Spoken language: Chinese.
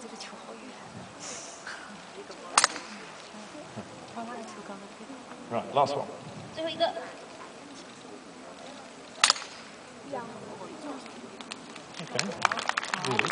这个球好远。Right, last one. 最后一个。Okay.